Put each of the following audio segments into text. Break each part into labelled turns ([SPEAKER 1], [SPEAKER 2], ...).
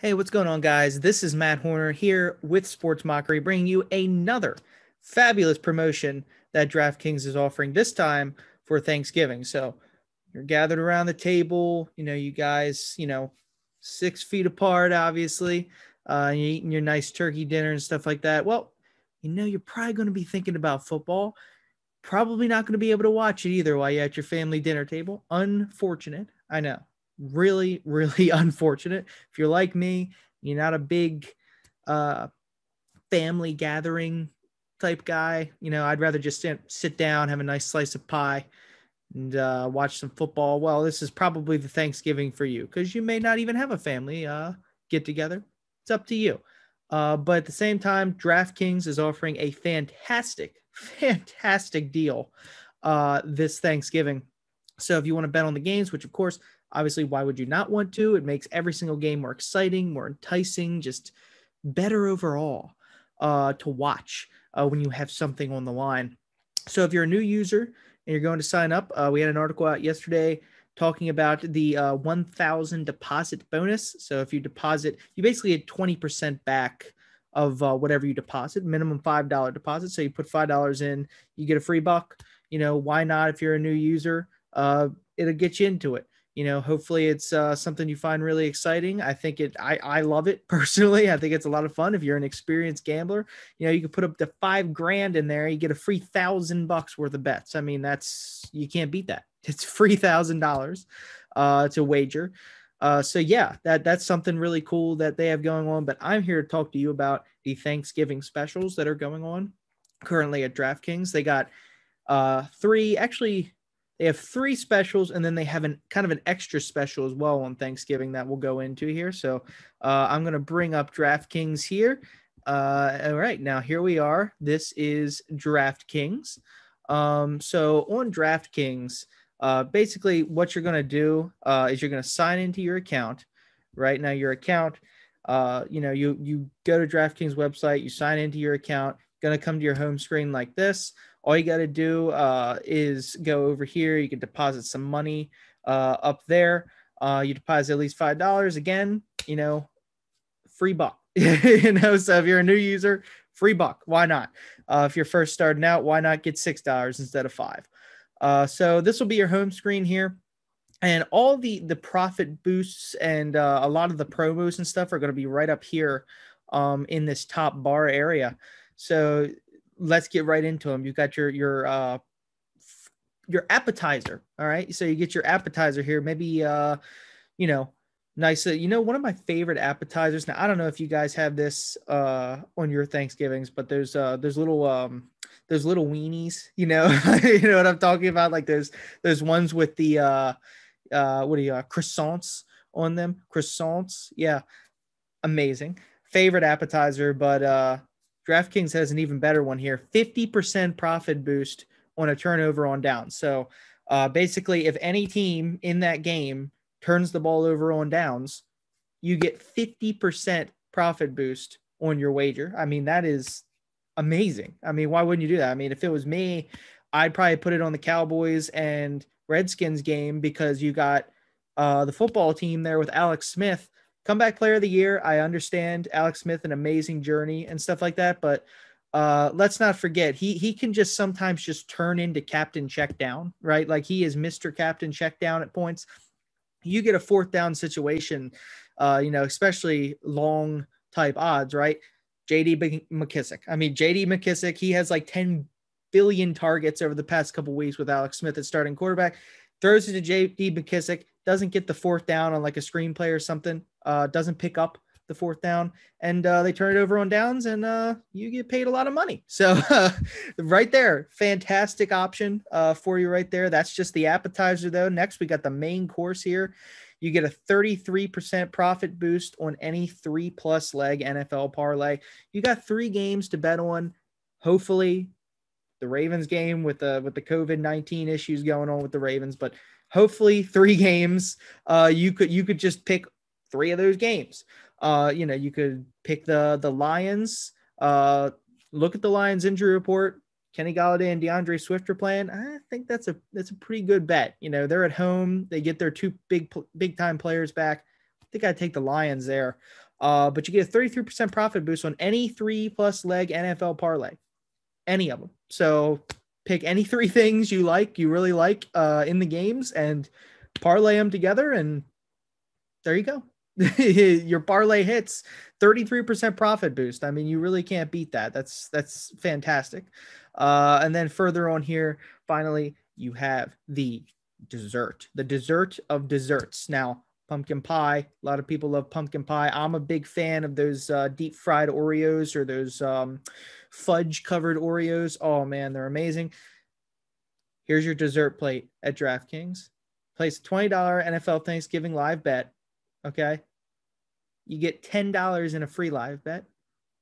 [SPEAKER 1] Hey, what's going on, guys? This is Matt Horner here with Sports Mockery, bringing you another fabulous promotion that DraftKings is offering this time for Thanksgiving. So you're gathered around the table, you know, you guys, you know, six feet apart, obviously, uh, you're eating your nice turkey dinner and stuff like that. Well, you know, you're probably going to be thinking about football. Probably not going to be able to watch it either while you're at your family dinner table. Unfortunate. I know really, really unfortunate. If you're like me, you're not a big uh, family gathering type guy. You know, I'd rather just sit, sit down, have a nice slice of pie, and uh, watch some football. Well, this is probably the Thanksgiving for you because you may not even have a family uh, get together. It's up to you. Uh, but at the same time, DraftKings is offering a fantastic, fantastic deal uh, this Thanksgiving. So if you want to bet on the games, which of course Obviously, why would you not want to? It makes every single game more exciting, more enticing, just better overall uh, to watch uh, when you have something on the line. So, if you're a new user and you're going to sign up, uh, we had an article out yesterday talking about the uh, 1000 deposit bonus. So, if you deposit, you basically get 20% back of uh, whatever you deposit, minimum $5 deposit. So, you put $5 in, you get a free buck. You know, why not if you're a new user? Uh, it'll get you into it. You know hopefully it's uh, something you find really exciting. I think it I, I love it personally. I think it's a lot of fun. If you're an experienced gambler you know you can put up to five grand in there you get a free thousand bucks worth of bets. I mean that's you can't beat that. It's free thousand dollars uh to wager. Uh so yeah that that's something really cool that they have going on. But i'm here to talk to you about the thanksgiving specials that are going on currently at draftkings. They got uh three actually they have three specials, and then they have an kind of an extra special as well on Thanksgiving that we'll go into here. So uh, I'm going to bring up DraftKings here. Uh, all right, now here we are. This is DraftKings. Um, so on DraftKings, uh, basically what you're going to do uh, is you're going to sign into your account. Right now, your account, uh, you know, you you go to DraftKings website, you sign into your account. Going to come to your home screen like this all you got to do uh, is go over here. You can deposit some money uh, up there. Uh, you deposit at least five dollars. Again, you know, free buck. you know, so if you're a new user, free buck. Why not? Uh, if you're first starting out, why not get six dollars instead of five? Uh, so this will be your home screen here and all the the profit boosts and uh, a lot of the promos and stuff are going to be right up here um, in this top bar area so let's get right into them. You got your your uh your appetizer. All right. So you get your appetizer here. Maybe uh, you know, nice. Uh, you know, one of my favorite appetizers. Now I don't know if you guys have this uh on your Thanksgivings, but there's uh there's little um there's little weenies, you know, you know what I'm talking about? Like there's there's ones with the uh uh what do you uh croissants on them? Croissants, yeah. Amazing. Favorite appetizer, but uh DraftKings has an even better one here 50% profit boost on a turnover on down. So uh, basically, if any team in that game turns the ball over on downs, you get 50% profit boost on your wager. I mean, that is amazing. I mean, why wouldn't you do that? I mean, if it was me, I'd probably put it on the Cowboys and Redskins game because you got uh, the football team there with Alex Smith comeback player of the year. I understand Alex Smith, an amazing journey and stuff like that, but uh, let's not forget he he can just sometimes just turn into captain check down, right? Like he is Mr. Captain check down at points. You get a fourth down situation, uh, you know, especially long type odds, right? JD McKissic. I mean, JD McKissic, he has like 10 billion targets over the past couple weeks with Alex Smith at starting quarterback. Throws it to JD McKissic, doesn't get the fourth down on like a screenplay or something uh, doesn't pick up the fourth down and uh, they turn it over on downs and uh, you get paid a lot of money. So right there, fantastic option uh, for you right there. That's just the appetizer though. Next, we got the main course here. You get a 33% profit boost on any three plus leg NFL parlay. You got three games to bet on. Hopefully, the Ravens game with the with the COVID 19 issues going on with the Ravens, but hopefully three games. Uh, you could you could just pick three of those games. Uh, you know, you could pick the the Lions. Uh, look at the Lions injury report. Kenny Golladay and DeAndre Swift are playing. I think that's a that's a pretty good bet. You know, they're at home. They get their two big big time players back. I think I'd take the Lions there. Uh, but you get a 33% profit boost on any three plus leg NFL parlay, any of them. So pick any three things you like, you really like uh, in the games, and parlay them together, and there you go. Your parlay hits 33% profit boost. I mean, you really can't beat that. That's that's fantastic. Uh, and then further on here, finally, you have the dessert, the dessert of desserts. Now, pumpkin pie. A lot of people love pumpkin pie. I'm a big fan of those uh, deep fried Oreos or those um, fudge covered Oreos. Oh man, they're amazing. Here's your dessert plate at DraftKings. Place a $20 NFL Thanksgiving live bet. Okay. You get $10 in a free live bet.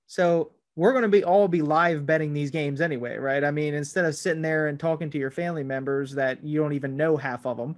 [SPEAKER 1] So we're going to be all be live betting these games anyway, right? I mean, instead of sitting there and talking to your family members that you don't even know half of them,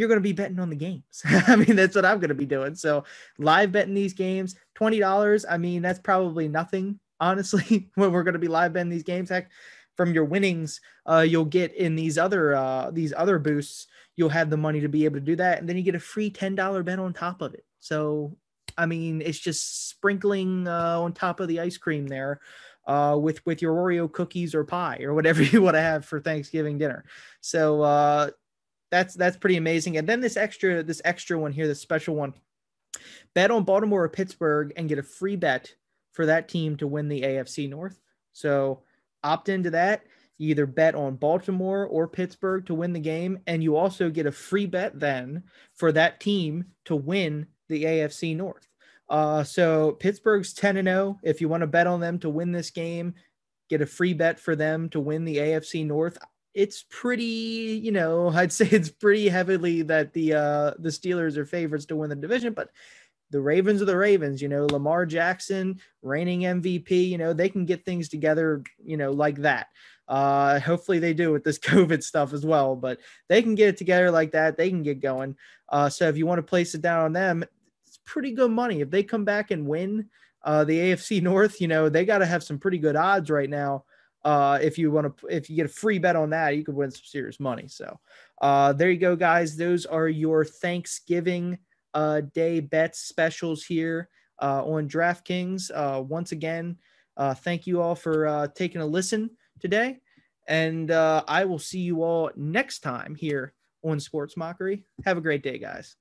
[SPEAKER 1] you're going to be betting on the games. I mean, that's what I'm going to be doing. So, live betting these games, $20. I mean, that's probably nothing, honestly, when we're going to be live betting these games. Heck, from your winnings, uh, you'll get in these other uh, these other boosts, you'll have the money to be able to do that, and then you get a free ten dollar bet on top of it. So, I mean, it's just sprinkling uh, on top of the ice cream there. Uh, with with your Oreo cookies or pie or whatever you want to have for Thanksgiving dinner. So uh, that's that's pretty amazing. And then this extra this extra one here, this special one, bet on Baltimore or Pittsburgh and get a free bet for that team to win the AFC North. So opt into that. You either bet on Baltimore or Pittsburgh to win the game, and you also get a free bet then for that team to win the AFC North. Uh, so Pittsburgh's 10 and 0. If you want to bet on them to win this game, get a free bet for them to win the AFC North it's pretty, you know, I'd say it's pretty heavily that the uh the Steelers are favorites to win the division, but the Ravens are the Ravens, you know, Lamar Jackson, reigning MVP, you know, they can get things together, you know, like that. Uh, hopefully they do with this COVID stuff as well, but they can get it together like that. They can get going. Uh, so if you want to place it down on them, it's pretty good money. If they come back and win uh, the AFC North, you know, they got to have some pretty good odds right now uh, if you want to, if you get a free bet on that, you could win some serious money. So, uh, there you go, guys. Those are your Thanksgiving uh, Day bets specials here uh, on DraftKings. Uh, once again, uh, thank you all for uh, taking a listen today, and uh, I will see you all next time here on Sports Mockery. Have a great day, guys.